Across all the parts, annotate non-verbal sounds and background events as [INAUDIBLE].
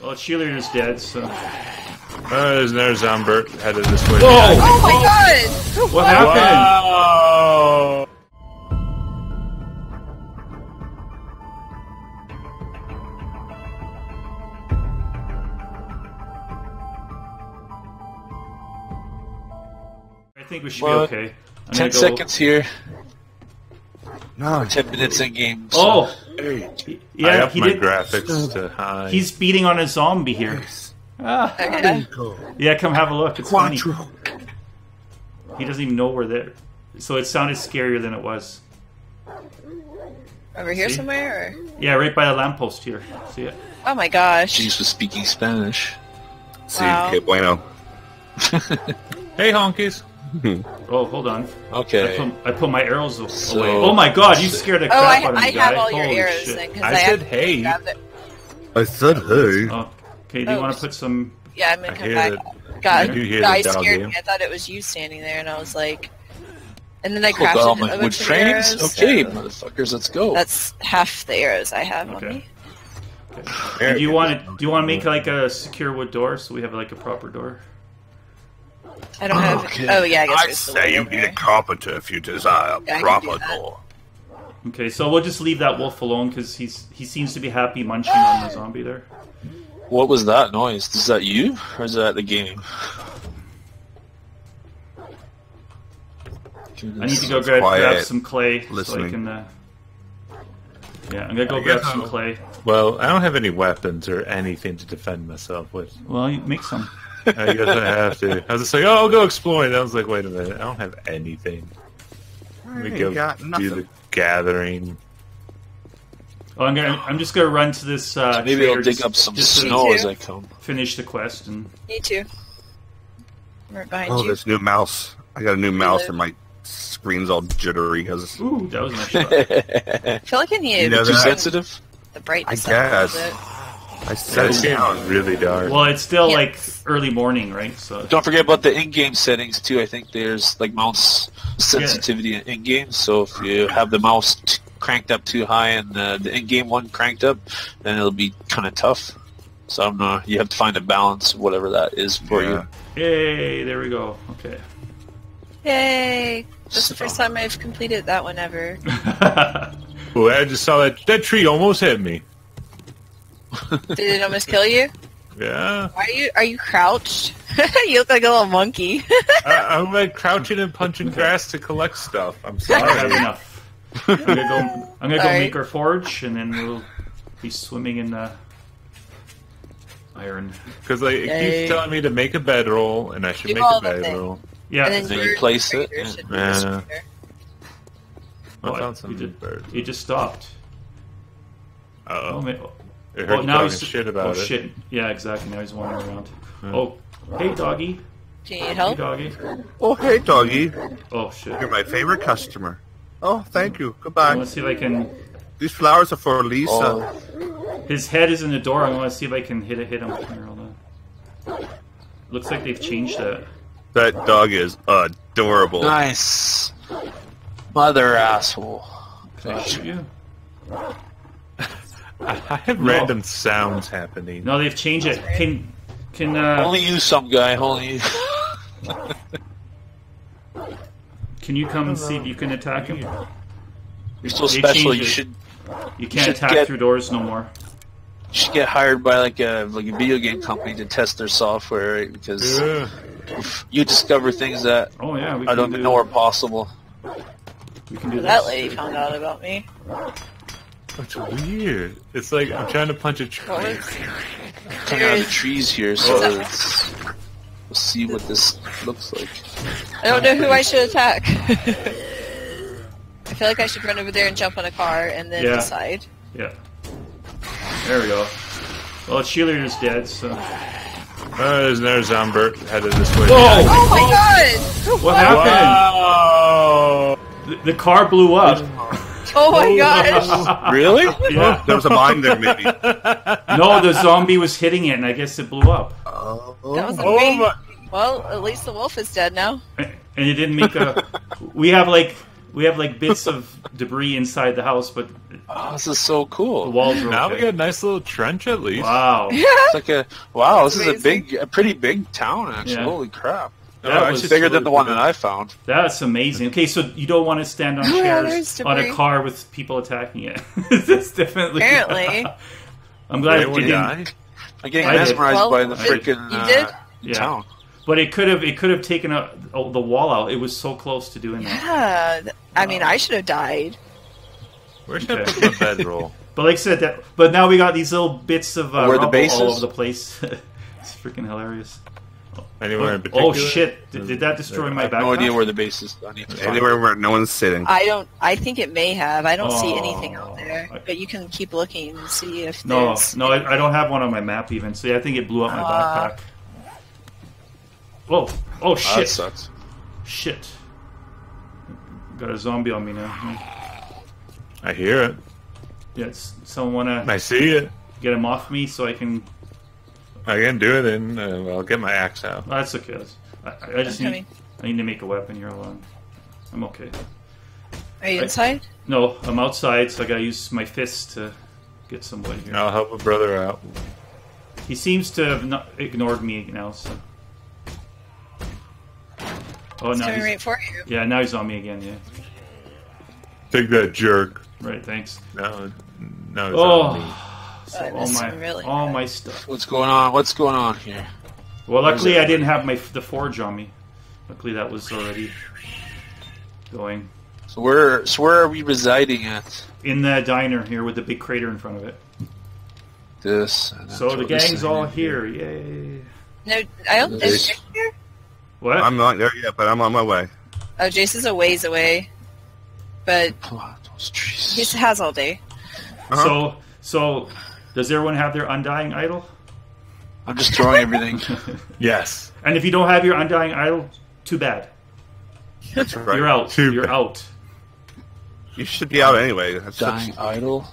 Well, cheerleader's dead, so. Uh, there's another Zombert headed this way. Whoa! Oh my god! What happened? Wow! I think we should Well, be okay. I'm Ten go- seconds here. No, Ten minutes in game. so- Oh, hey, he- I yeah, he my did. graphics to high. He's beating on a zombie here. Ah, Okay. yeah, come have a look. It's funny. He doesn't even know we're there. So it sounded scarier than it was. Over here See? somewhere? Or? Yeah, right by the lamppost here. See it? Oh my gosh. She's was speaking Spanish. See, Wow. que bueno. [LAUGHS] hey, honkies. [LAUGHS] Oh, hold on. I Okay. put, I put my arrows a- So- away. Oh my god, you scared the Oh, crap I, out of me, I guy. have all your Holy arrows shit. then. 'cause I I said have- hey. I said hey. Oh, okay, do you Oh. want to put some... Yeah, I'm gonna come back. the- God, I hear the guy scared game. me. I thought it was you standing there, and I was like, and then I Cool, got all crafted my a wood bunch of frames. arrows. Okay, so motherfuckers, let's go. that's half the arrows I have Okay. on me. Do you want to? Do you want to make like a secure wood door so we have like a proper door? I don't have. Okay. Oh yeah, I guess I there's say you need a carpenter if you desire Yeah, I a can proper door. Okay, so we'll just leave that wolf alone because he's he seems to be happy munching on the zombie there. What was that noise? Is that you, or is that the game? I need to go grab, grab some clay so I can. Uh, yeah, I'm gonna go grab some clay. Well, I don't have any weapons or anything to defend myself with. Well, you make some. [LAUGHS] I guess I have to. I was just like, oh, I'll go exploring. I was like, wait a minute, I don't have anything. Let me go got do the gathering. Oh, I'm gonna. I'm just gonna run to this. Uh, Maybe I'll dig just- up some just to snow too. as I come. Finish the quest and. Me too. Right behind Oh, you. this new mouse. I got a new mouse and my screen's all jittery because Ooh, that was a nice. [LAUGHS] I feel like I need You know Too that- sensitive? the brightness I up a guess. Little bit. I set This it game's down. really dark. Well, it's still Yeah. like early morning, right? So Don't forget about the in-game settings too. I think there's like mouse sensitivity in game. So if you have the mouse t- cranked up too high and the, the in-game one cranked up, then it'll be kind of tough. So I'm not. You have to find a balance, whatever that is for Yeah. Yay! There we go. Okay. Yay! That's the first time I've completed that one ever. [LAUGHS] Oh, I just saw that that tree almost hit me. Did it almost kill you? Yeah, Are you are you crouched? [LAUGHS] you look like a little monkey. I, I'm like crouching and punching grass to collect stuff. I'm I have sorry. enough. I'm gonna go. I'm gonna go make our forge, and then we'll be swimming in the iron. Because like it Yay. keeps telling me to make a bedroll, and I should Do make a the things. bedroll. Yeah. and then, Then you place it, trader yeah. the. I found some you, just, birds. you just stopped. Uh Oh, oh. Ma- I heard oh now he's shit Oh about it. shit! Yeah, exactly. Now he's wandering around. Oh, hey doggy. Do you need Hey help? doggy. Oh, hey, doggy. Oh shit! You're my favorite customer. Oh, thank you. I Goodbye. want to see if I can. These flowers are for Lisa. Oh, His head is in the door. I want to see if I can hit it. Hit him. Here, hold on. Looks like they've changed that. That dog is adorable. nice, mother asshole. Can I shoot you? [LAUGHS] I have random sounds happening. No, they've changed it. Can can uh, Only you, some guy. Only you. [LAUGHS] can you come and see if you can attack him? You're so They special. You it. should You can't should attack get- through doors no more. you should get hired by like a like a video game company to test their software, right? Because Ugh. you discover things that Oh yeah, we I don't do, even know are possible. We can do That this. lady found out about me. That's weird. It's like I'm trying to punch a tree. What was- Coming out of the trees here, so it's, we'll see what this looks like. I don't know who I should attack. [LAUGHS] I feel like I should run over there and jump on a car and then Yeah. decide. Yeah. There we go. Well, cheerleader's dead, so. Uh, there's another Zombert headed this way. Whoa! Oh my god! What happened? Wow! The, the car blew up. [LAUGHS] Oh my gosh! [LAUGHS] Really? Yeah. There was a mine there, maybe. [LAUGHS] No, the zombie was hitting it, and I guess it blew up. Oh, That was Oh amazing. my! Well, at least the wolf is dead now. And it didn't make a. We have like we have like bits of debris inside the house, but Oh, this is so cool. the cool. walls are Now we got a nice little trench at least. Wow. yeah. It's like a wow. This is a big, a pretty big town. Actually, Yeah. holy crap! That Oh, was- actually, Bigger than the one that I found. That's amazing. Okay, so you don't want to stand on Oh, yeah, chairs on a car with people attacking it. [LAUGHS] That's definitely. Apparently. [LAUGHS] I'm glad it didn't. die? I'm getting I mesmerized Well, by the freaking You uh, did? Yeah. town. But it could have. It could have taken a, oh, the wall out. It was so close to doing that. Yeah. I mean, I should have died. Where should I put my bedroll? [LAUGHS] But like I said, that. But now we got these little bits of uh, Where the base all over the place. it's freaking hilarious. Anywhere in particular? Oh shit! Did, did that destroy I my have backpack? no idea where the base is. I need to find Anywhere where no one's sitting. I don't. I think it may have. I don't see Oh. anything out there. I- But you can keep looking and see if No, there's. no, I, I don't have one on my map even. So I think it blew up my Ah. backpack. Whoa! Oh Oh, that shit! sucks. Shit! Got a zombie on me now. I hear it. Yeah, s- someone wanna I see it. get him off me so I can. I can do it, and uh, I'll get my axe out. That's okay. That's, I, I just need, I need to make a weapon here. Hold on. I'm okay. Are you I- inside? No, I'm outside, so I gotta use my fist to get some wood here. I'll help a brother out. He seems to have not ignored me now. So. Oh It's no! He's, right for you. yeah, now he's on me again. Yeah. Take that jerk. Right. Thanks. No, no, it's on me. Oh, so That all my really all bad. my stuff. What's going on? What's going on here? Well, luckily? I didn't have my the forge on me. Luckily that was already going So where, so where are we residing at? in the diner here with the big crater in front of it. This. So the gang's all here. Yay! No, I don't. Yes. Is Jace here? What? I'm not there yet, but I'm on my way. Oh, Jace is a ways away, but Pull out those he has all day. Uh-huh. So so does everyone have their undying idol? I'm just throwing everything. [LAUGHS] Yes. And if you don't have your undying idol, too bad. That's right. You're out. Too You're bad. out. You should be out anyway. That's Dying such, idol.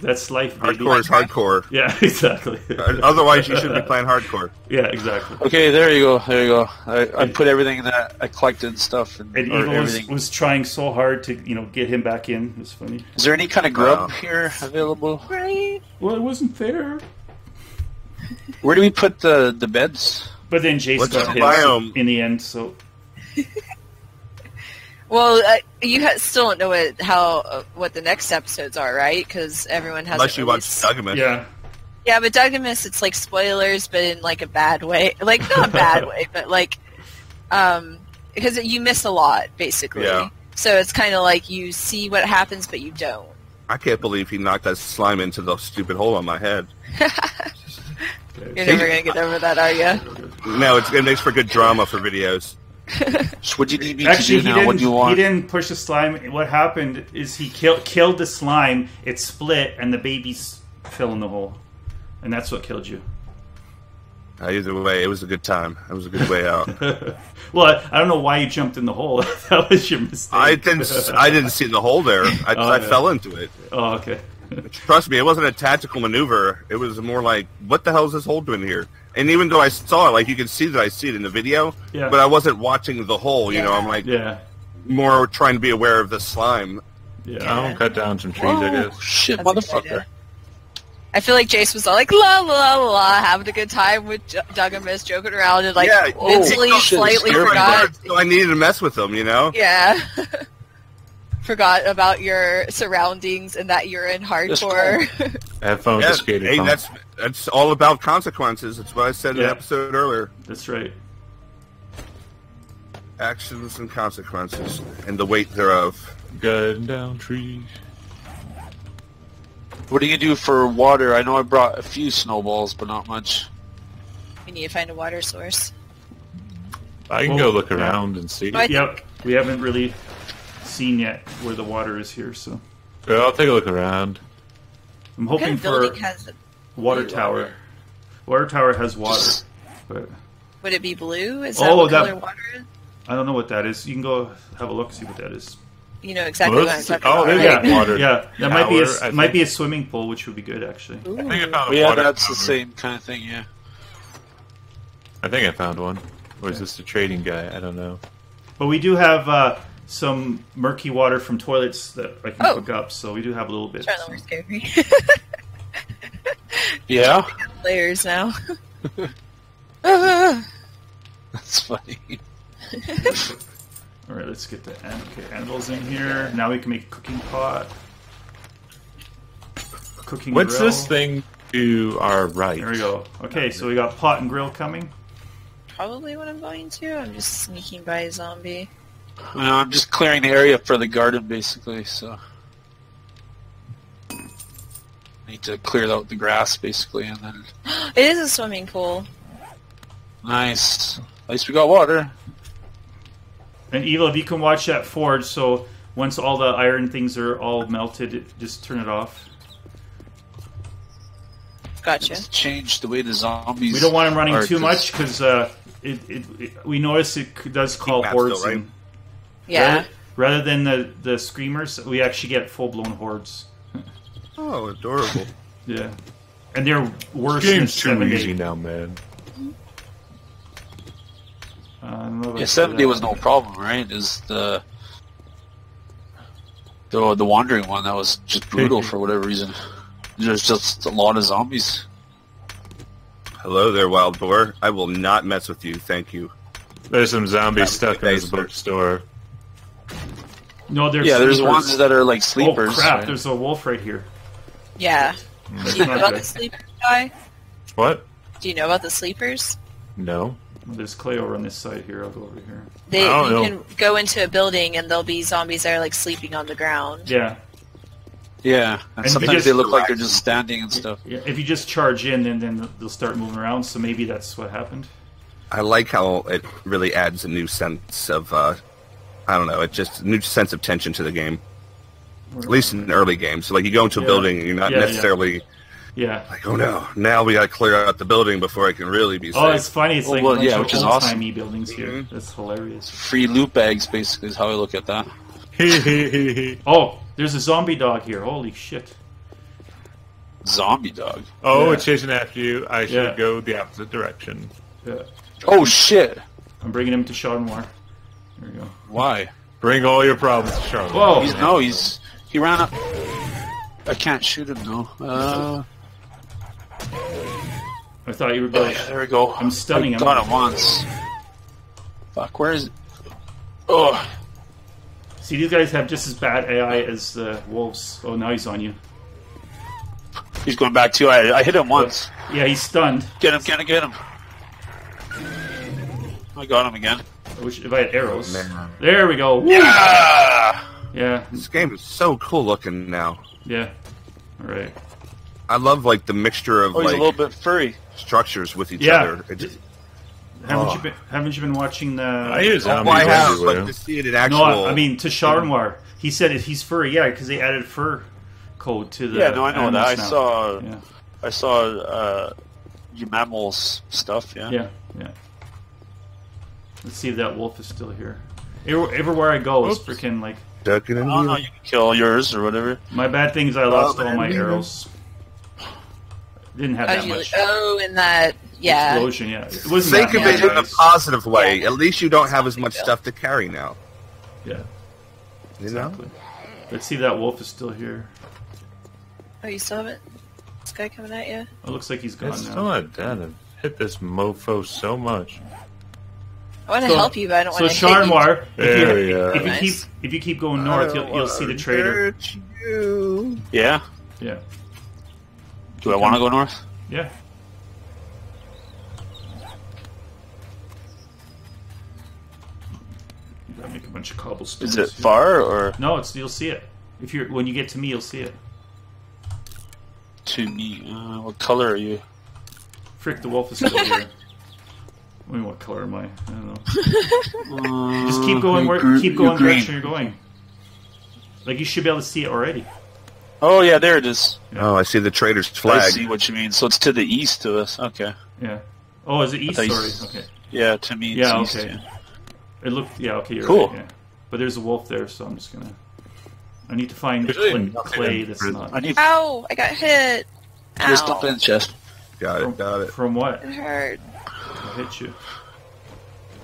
That's life. baby. hardcore is hardcore. [LAUGHS] Yeah, exactly. [LAUGHS] Otherwise, you shouldn't be playing hardcore. Yeah, exactly. Okay, there you go. There you go. I, I put everything that I collected stuff and, And or Eagle was, was trying so hard to, you know, get him back in. It was funny. Is there any kind of grub Wow. here available? Right. Well, it wasn't there. Where do we put the the beds? But then Jace What's got the his biome? in the end, so [LAUGHS] Well, uh, you ha- still don't know what how uh, what the next episodes are, right? Because everyone has. Unless you watch Dougmas. yeah. Yeah, but Douglas, it's like spoilers, but in like a bad way. [LAUGHS] Like not a bad [LAUGHS] way, but like, um, because you miss a lot basically. Yeah. So it's kind of like you see what happens, but you don't. I can't believe he knocked that slime into the stupid hole on my head. [LAUGHS] You're never gonna get over that, are you? No, it's, it makes for good drama for videos. So what you need Actually, to do he now? What didn't. do you He didn't push the slime. What happened is he killed killed the slime. It split, and the babies fell in the hole, and that's what killed you. Uh, either way, it was a good time. It was a good way out. [LAUGHS] well, I don't know why you jumped in the hole. [LAUGHS] that was your mistake. I didn't. I didn't see the hole there. I, [LAUGHS] Oh, I yeah. fell into it. Oh, okay. Trust me, it wasn't a tactical maneuver. It was more like, what the hell is this hole doing here? And even though I saw it, like you can see that I see it in the video, Yeah. but I wasn't watching the hole. You know, I'm like Yeah. more trying to be aware of the slime. Yeah. I don't cut down some trees, I Oh, guess. shit, That's motherfucker. I feel like Jace was all like la la la la, having a good time with J- Doug and Miss, joking around, and like Yeah, oh, mentally oh, shit, slightly scared forgot. So I needed to mess with them. You know. Yeah. [LAUGHS] Forgot about your surroundings and that you're in hardcore. Have fun [LAUGHS] Yeah, the skating hey, that's that's all about consequences. That's what I said in Yeah. the episode earlier. That's right. Actions and consequences, and the weight thereof. Gun down trees. What do you do for water? I know I brought a few snowballs, but not much. we need to find a water source. I can Well, go look around and see. I- Yep. We haven't really seen yet where the water is here, so Yeah, I'll take a look around. I'm hoping kind of for has it? water tower. water? Water tower has water, but Would it be blue? Is that Oh, what that- color water is? I don't know what that is. You can go have a look, see what that is. You know exactly Well, what I'm talking oh, about. yeah. right? Water Yeah, that might be a might think. be a swimming pool, which would be good actually. I think I found a yeah, water that's the same kind of thing, yeah. I think I found one. Or is this the trading guy? I don't know. But we do have uh, some murky water from toilets that I can Oh. hook up. So we do have a little bit. Charlotte, so- we're scary. [LAUGHS] Yeah, Layers now. [LAUGHS] That's funny. [LAUGHS] All right, let's get the an- okay, anvils in here. Now we can make a cooking pot. Cooking What's grill. this thing to our right? There we go. Okay, so we got pot and grill coming. Probably what I'm going to. I'm just sneaking by a zombie. I'm just clearing the area for the garden, basically. So I need to clear out the grass, basically, and then [GASPS] It is a swimming pool. nice. At least we got water. And Evil, if you can watch that forge, so once all the iron things are all melted, just turn it off. Gotcha. Let's change the way the zombies. We don't want them running too too 'cause- much because uh, it, it, it, we notice it does call maps hordes. though, right? in. Yeah. Rather, rather than the, the screamers, we actually get full blown hordes. [LAUGHS] Oh, adorable. Yeah. And they're worse This than game's too seven easy now, man. Uh, I don't know if I Yeah, said seven day that. was no problem, right? Is the the the wandering one that was just brutal [LAUGHS] for whatever reason. There's just a lot of zombies. Hello there, wild boar. I will not mess with you. Thank you. There's some zombies That stuck in be this nicer. bookstore. No, there's yeah, there's sleepers. ones that are like sleepers. Oh crap! right? There's a wolf right here. Yeah. That's Do you know about good. the sleeper guy? What? Do you know about the sleepers? No. There's clay over on this side here. I'll go over here. They I don't you know. can go into a building and there'll be zombies that are like sleeping on the ground. Yeah. yeah, and, And sometimes because- they look like they're just standing and stuff. Yeah, if you just charge in, then then they'll start moving around. So maybe that's what happened. I like how it really adds a new sense of, uh, I don't know, it just a new sense of tension to the game. At least in early games. So, like, you go into a Yeah. building and you're not Yeah, yeah. necessarily Yeah. like, oh no, now we got to clear out the building before I can really be safe. Oh, it's funny. It's like well, a yeah, which is awesome. timey buildings here. Mhm. That's hilarious. Free loot bags, basically, is how I look at that. Oh, there's a zombie dog here. Holy shit! Zombie dog. oh, Yeah. it's chasing after you. I should Yeah. go the opposite direction. Yeah. Oh shit! I'm bringing him to Shadmore. There we go. Why? Bring all your problems to Charlotte. Whoa! He's no, he's he ran up. I can't shoot him though. Uh, I thought you were oh, going. yeah, there we go. I'm stunning I him. got him once. Fuck, where is it? Oh, See, these guys have just as bad AI as the wolves. Oh, now he's on you. he's going back too. I, I hit him once. Yeah, he's stunned. Get him, get him, get him. I got him again. I wish if I had arrows. Man. There we go. Yeah! Yeah, This game is so cool looking now. yeah. All right. I love like the mixture of Oh, he's like a little bit furry. structures with each Yeah. other. It just, Haven't Oh. you been Haven't you been watching the? I hear oh, I have, but to see it in actual. no, I I mean to Sharlenwar. He said it, he's furry. Yeah, because they added fur code to the. Yeah, no, I know that. I now. saw, Yeah, I saw uh, your mammals stuff. Yeah. yeah, yeah. Let's see if that wolf is still here. Everywhere I go, it's Oops. freaking like Duck in a Oh no, meal. you can kill yours or whatever. my bad thing is I lost Oh, all my arrows. Didn't have that you- much oh, in that yeah. explosion. Yeah, it wasn't Think that of it much, in a positive way. Yeah. At least you don't have as much stuff to carry now. Yeah, You know? exactly. Let's see if that wolf is still here. Oh, you still have it? This guy coming at you? It looks like he's gone It's now. still not dead. I've hit this mofo so much. I want to So- help you, but I don't So want to hit you. Sharlenwar, if you, we if you Nice. keep if you keep going north, you'll, you'll see the trader. You. Yeah. Yeah, Do I want to go north? yeah. You gotta make a bunch of cobblestones. Is it here. far or No, it's you'll see it. If you're when you get to me, you'll see it. to me? Uh, what color are you? Frick, the wolf is still here. [LAUGHS] I mean, what color am I? I don't know. [LAUGHS] Just keep going uh, where keep going direction you're going. Like you should be able to see it already. Oh yeah, there it is. Oh, I see the trader's flag. I see what you mean. So it's to the east of us. Okay. Yeah. Oh, is it east? thought you Sorry. s- Okay. Yeah, to me it's Yeah. east. Okay. yeah. It looked. Yeah. Okay. You're Cool. right. Yeah. But there's a wolf there, so I'm just gonna. I need to find There's really clay, clay that's not I need Ow! I got hit. just up in the chest. Got it, got it. from what It hurt. I hit you.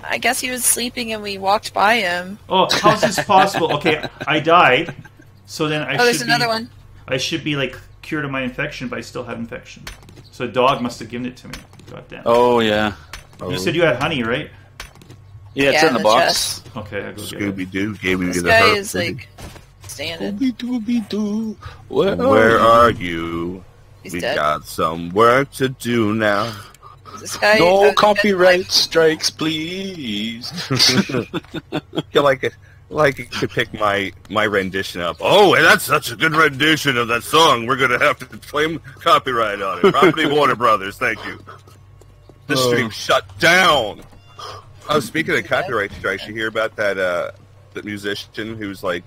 I guess he was sleeping and we walked by him. Oh, how's this possible? [LAUGHS] Okay, I died, so then I Oh, should there's another be, one. I should be like cured of my infection, but I still have infection. So a dog must have given it to me. God damn. Oh yeah. You said you had honey, right? Yeah, it's Yeah, in the, the box. chest. Okay, I go. Scooby Doo gave me This the guy hurt. is like standing. Scooby-Dooby-Doo. Where, Where are are you? He's we dead. got some work to do now. This. No uh, copyright strikes, please. [LAUGHS] feel like it, like it could pick my my rendition up. Oh, and that's such a good rendition of that song. We're gonna have to claim copyright on it. Property [LAUGHS] Warner Brothers, thank you. The stream shut down. Oh, speaking of copyright strikes, you hear about that uh, the musician who's like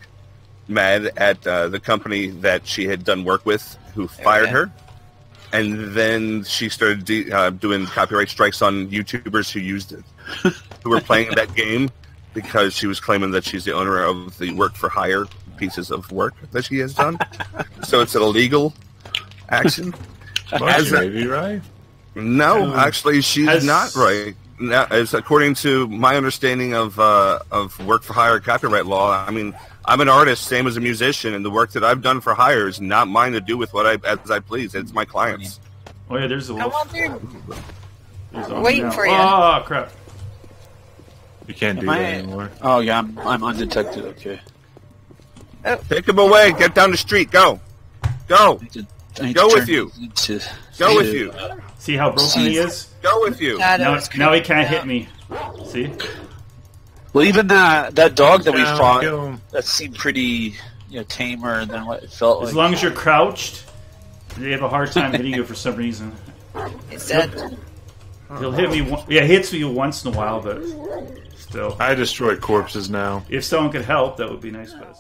mad at uh, the company that she had done work with, who fired Okay. her. And then she started de- uh, doing copyright strikes on YouTubers who used it, who were playing that game because she was claiming that she's the owner of the work for hire pieces of work that she has done. so it's an illegal action. As maybe, right? No, actually, she's Has- not right. No, it's according to my understanding of uh, of work for hire copyright law. I mean, I'm an artist, same as a musician, and the work that I've done for hire is not mine to do with what I as I please. It's my clients. Oh yeah, there's the Come wolf. on through. There's We're the waiting for you. Oh crap! You can't do Am that I- anymore. Oh yeah, I'm, I'm undetected. Okay. Oh. Take him away. Get down the street. Go, go, I need to- I need Go with turn you. into- go with you. See how broken he is? Go with you. Now, now he can't out. hit me. See? Well, even that that dog that we Yeah, fought, kill that seemed pretty you know tamer than what it felt like. As like. long as you're crouched, they have a hard time hitting you for some reason. [LAUGHS] He's dead. He'll hit me. One- yeah, he hits you once in a while, but still, I destroy corpses now. if someone could help, that would be nice. But